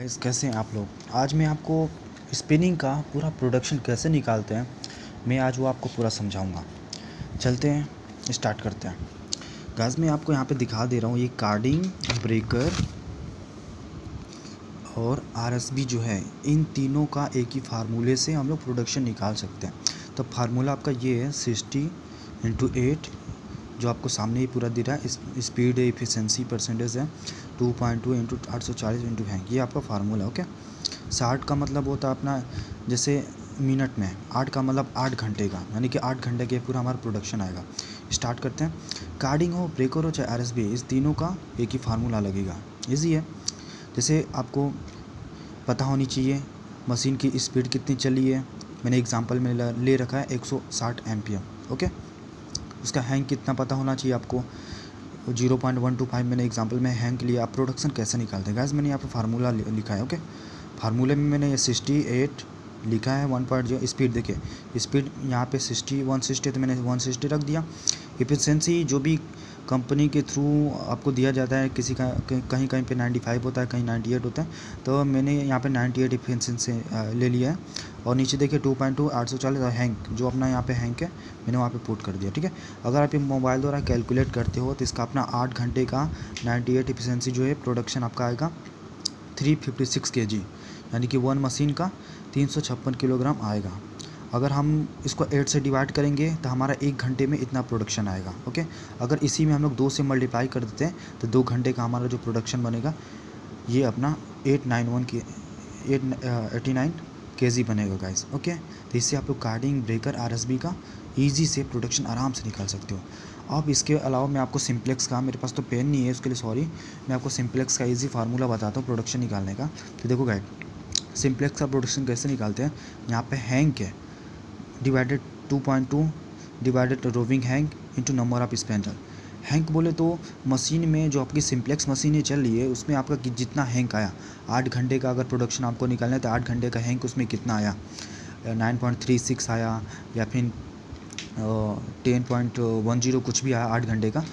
Guys कैसे हैं आप लोग? आज मैं आपको स्पिनिंग का पूरा प्रोडक्शन कैसे निकालते हैं, मैं आज वो आपको पूरा समझाऊँगा। चलते हैं स्टार्ट करते हैं। गाइस मैं आपको यहाँ पे दिखा दे रहा हूँ, ये कार्डिंग ब्रेकर और आरएसबी जो है, इन तीनों का एक ही फार्मूले से हम लोग प्रोडक्शन निकाल सकते हैं। तो फार्मूला आपका ये है सिक्सटी इंटू एट जो आपको सामने ही पूरा दे रहा है स्पीड इफिशेंसी परसेंटेज है टू पॉइंट टू इंटू आठ सौ चालीस इंटू है। ये आपका फार्मूला ओके साठ का मतलब होता है अपना, जैसे मिनट में, आठ का मतलब आठ घंटे का, यानी कि आठ घंटे के पूरा हमारा प्रोडक्शन आएगा। स्टार्ट करते हैं। कार्डिंग हो ब्रेकर हो, चाहे आरएसबी इस तीनों का एक ही फार्मूला लगेगा। ईजी है। जैसे आपको पता होनी चाहिए मशीन की स्पीड कितनी चली है। मैंने एग्जांपल में ले रखा है 160 एम ओके उसका हैंग कितना पता होना चाहिए आपको? Zero point one two five मैंने एग्ज़ाम्पल में हैंग के लिए आप प्रोडक्शन कैसे निकालते हैं? गैस मैंने यहाँ पर फार्मूला लिखा है ओके फार्मूले में मैंने सिक्सटी एट लिखा है वन पॉइंट जो स्पीड देखिए। स्पीड यहाँ पे सिक्सटी वन सिक्सटी तो मैंने वन सिक्सटी रख दिया। इफिशेंसी जो भी कंपनी के थ्रू आपको दिया जाता है, किसी का कहीं कहीं पे 95 होता है, कहीं 98 होता है तो मैंने यहाँ पे 98 इफिशेंसी ले लिया है। और नीचे देखिए 2.2 840 हैंक जो अपना यहाँ पे हैंक है, मैंने वहाँ पे पुट कर दिया, ठीक है? अगर आप ये मोबाइल द्वारा कैलकुलेट करते हो तो इसका अपना आठ घंटे का 98 इफिशेंसी जो है प्रोडक्शन आपका आएगा 356 केजी यानी कि वन मशीन का तीन सौ छप्पन किलोग्राम आएगा। अगर हम इसको एट से डिवाइड करेंगे तो हमारा एक घंटे में इतना प्रोडक्शन आएगा ओके अगर इसी में हम लोग दो से मल्टीप्लाई कर देते हैं तो दो घंटे का हमारा जो प्रोडक्शन बनेगा, ये अपना एट नाइन वन के एट एटी नाइन के जी बनेगा गाइस ओके तो इससे आप लोग carding breaker R S B का ईजी से प्रोडक्शन आराम से निकाल सकते हो। अब इसके अलावा मैं आपको सिम्प्लेक्स का, मेरे पास तो पेन नहीं है, उसके लिए सॉरी मैं आपको सिम्प्लेक्स का ईजी फार्मूला बताता हूँ प्रोडक्शन निकालने का। तो देखो गाइड सिम्प्लेक्स का प्रोडक्शन कैसे निकालते हैं? यहाँ पे हैंग है? Divided two point two divided roving hank into number of spindle hank बोले तो मशीन में जो आपकी सिंप्लेक्स मशीनें चल रही है, उसमें आपका जितना हैंक आया। आठ घंटे का अगर प्रोडक्शन आपको निकालना है तो आठ घंटे का हैंक उसमें कितना आया? नाइन पॉइंट थ्री सिक्स आया, या फिर टेन पॉइंट वन ज़ीरो कुछ भी आया आठ घंटे का,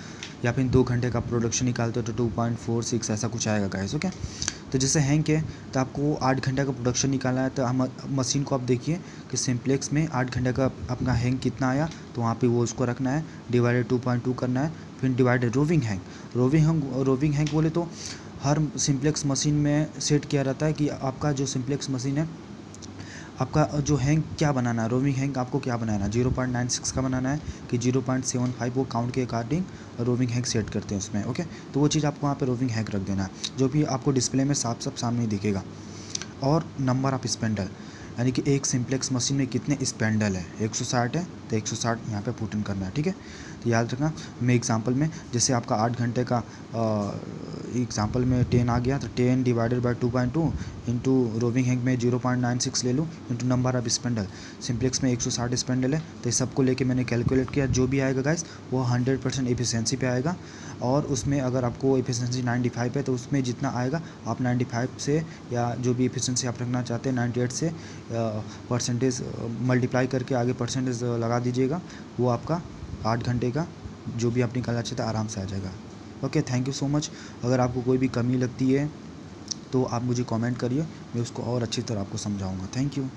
या फिर दो घंटे का प्रोडक्शन निकालते हो तो टू पॉइंट फोर सिक्स ऐसा कुछ आएगा गाइस ओके तो जैसे हैंग है तो आपको आठ घंटे का प्रोडक्शन निकालना है। तो हम मशीन को आप देखिए कि सिंप्लेक्स में आठ घंटे का अपना हैंग कितना आया तो वहाँ पे वो उसको रखना है डिवाइडेड टू पॉइंट टू करना है, फिर divided roving hank roving hank roving hank बोले तो हर सिंप्लेक्स मशीन में सेट किया रहता है कि आपका जो सिम्प्लेक्स मशीन है आपका जो हैंग क्या बनाना है, रोमिंग हैंग आपको क्या बनाना है? ज़ीरो पॉइंट नाइन सिक्स का बनाना है कि ज़ीरो पॉइंट सेवन फाइव वो काउंट के अकॉर्डिंग रोमिंग हैंग सेट करते हैं उसमें ओके तो वो चीज़ आपको वहाँ पर रोमिंग हैंग रख देना है, जो भी आपको डिस्प्ले में साफ़ साफ़ सामने दिखेगा। और नंबर ऑफ़ स्पेंडल यानी कि एक सिम्प्लेक्स मशीन में कितने स्पेंडल है? 160 है तो 160 यहाँ पर पुट इन करना है, ठीक है? तो याद रखना, मैं एग्जांपल में, जैसे आपका आठ घंटे का एग्जांपल में टेन आ गया तो ten divided by two point two into roving hank में ज़ीरो पॉइंट नाइन सिक्स ले लूँ into number of spindle simplex में एक सौ साठ स्पेंडल है तो सबको लेके मैंने कैलकुलेट किया, जो भी आएगा गाइस वो हंड्रेड परसेंट एफिशिएंसी पे आएगा। और उसमें अगर आपको एफिशिएंसी नाइन्टी फाइव है तो उसमें जितना आएगा, आप नाइन्टी फाइव से या जो भी एफिशिएंसी आप रखना चाहते हैं नाइन्टी एट से परसेंटेज मल्टीप्लाई करके आगे परसेंटेज लगा दीजिएगा। वो आपका आठ घंटे का जो भी आप निकालना अच्छा था आराम से आ जाएगा। Okay, thank you so much. अगर आपको कोई भी कमी लगती है तो आप मुझे कमेंट करिए। मैं उसको और अच्छी तरह आपको समझाऊँगा। Thank you.